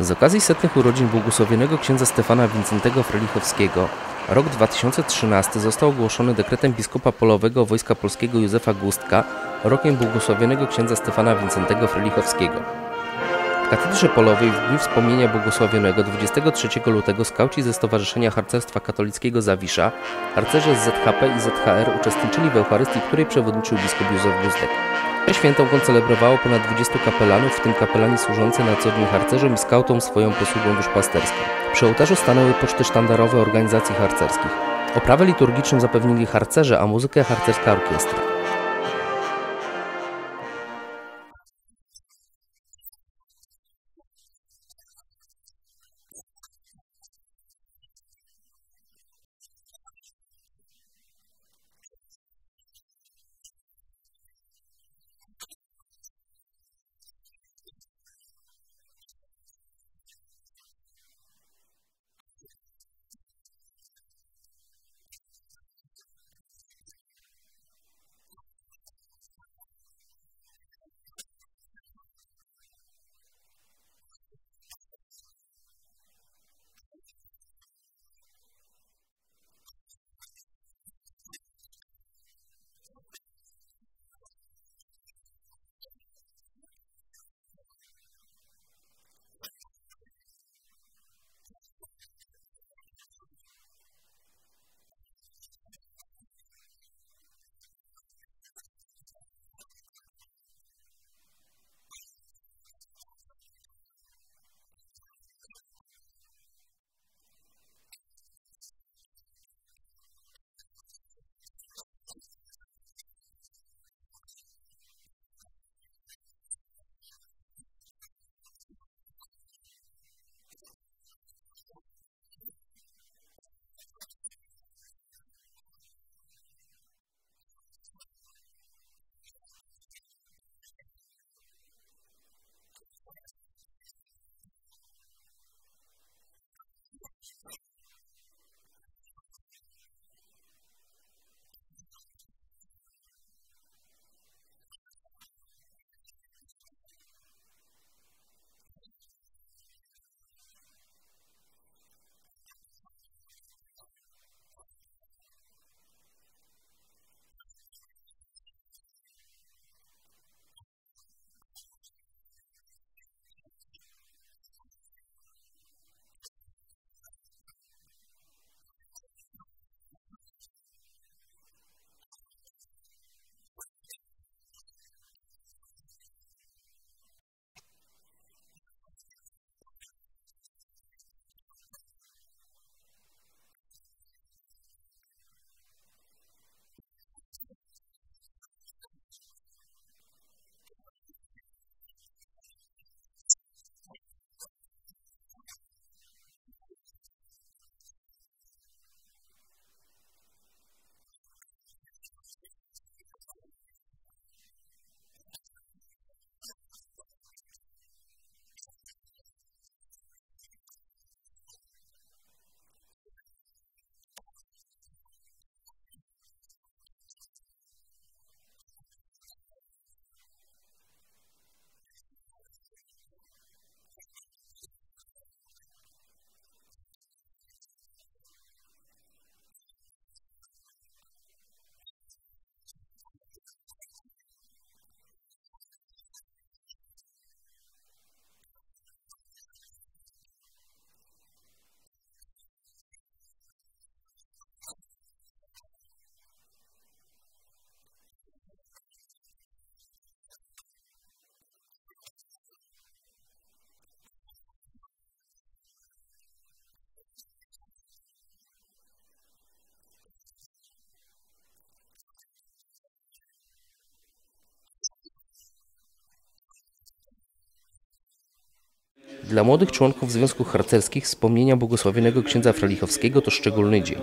Z okazji setnych urodzin błogosławionego księdza Stefana Wincentego Frelichowskiego rok 2013 został ogłoszony dekretem biskupa polowego Wojska Polskiego Józefa Gustka rokiem błogosławionego księdza Stefana Wincentego Frelichowskiego. W katedrze polowej w dniu wspomnienia błogosławionego 23 lutego skauci ze Stowarzyszenia Harcerstwa Katolickiego Zawisza, harcerze z ZHP i ZHR uczestniczyli w Eucharystii, której przewodniczył biskup Józef Guzdek. Świętą koncelebrowało ponad 20 kapelanów, w tym kapelani służący na co dzień harcerzom i skautom swoją posługą duszpasterską. Przy ołtarzu stanęły poczty sztandarowe organizacji harcerskich. Oprawę liturgiczną zapewnili harcerze, a muzykę harcerska orkiestra. Dla młodych członków Związków Harcerskich wspomnienia błogosławionego księdza Fralichowskiego to szczególny dzień.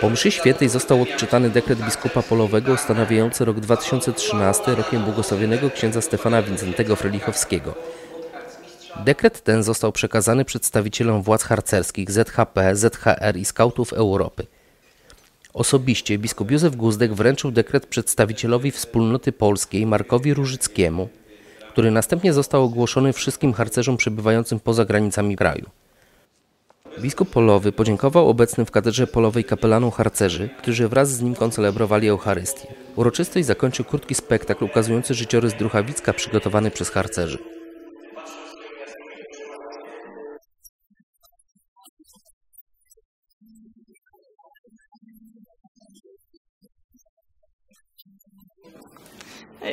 Po mszy świętej został odczytany dekret biskupa polowego ustanawiający rok 2013 rokiem błogosławionego księdza Stefana Wincentego Frelichowskiego. Dekret ten został przekazany przedstawicielom władz harcerskich ZHP, ZHR i skautów Europy. Osobiście biskup Józef Guzdek wręczył dekret przedstawicielowi wspólnoty polskiej Markowi Różyckiemu – który następnie został ogłoszony wszystkim harcerzom przebywającym poza granicami kraju. Biskup Polowy podziękował obecnym w katedrze polowej kapelanom harcerzy, którzy wraz z nim koncelebrowali Eucharystię. Uroczystość zakończył krótki spektakl ukazujący życiorys Druchawicka przygotowany przez harcerzy.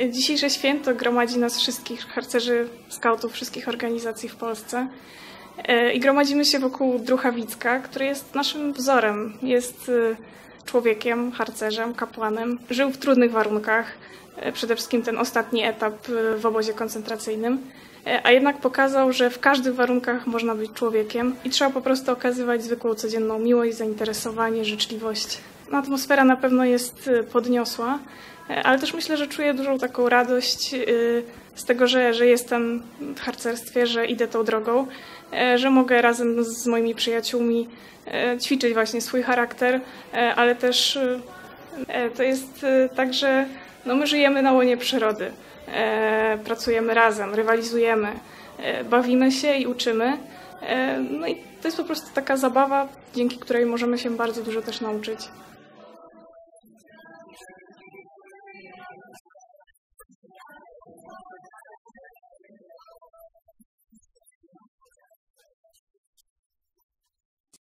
Dzisiejsze święto gromadzi nas wszystkich harcerzy, skautów wszystkich organizacji w Polsce. E, I gromadzimy się wokół Druchawicka, który jest naszym wzorem. Jest e, człowiekiem, harcerzem, kapłanem. Żył w trudnych warunkach, e, przede wszystkim ten ostatni etap w obozie koncentracyjnym, a jednak pokazał, że w każdych warunkach można być człowiekiem i trzeba po prostu okazywać zwykłą codzienną miłość, zainteresowanie, życzliwość. Atmosfera na pewno jest podniosła, ale też myślę, że czuję dużą taką radość z tego, że, że jestem w harcerstwie, że idę tą drogą, e, że mogę razem z moimi przyjaciółmi e, ćwiczyć właśnie swój charakter, e, ale też to jest tak, że no my żyjemy na łonie przyrody. Pracujemy razem, rywalizujemy, bawimy się i uczymy. No i to jest po prostu taka zabawa, dzięki której możemy się bardzo dużo też nauczyć.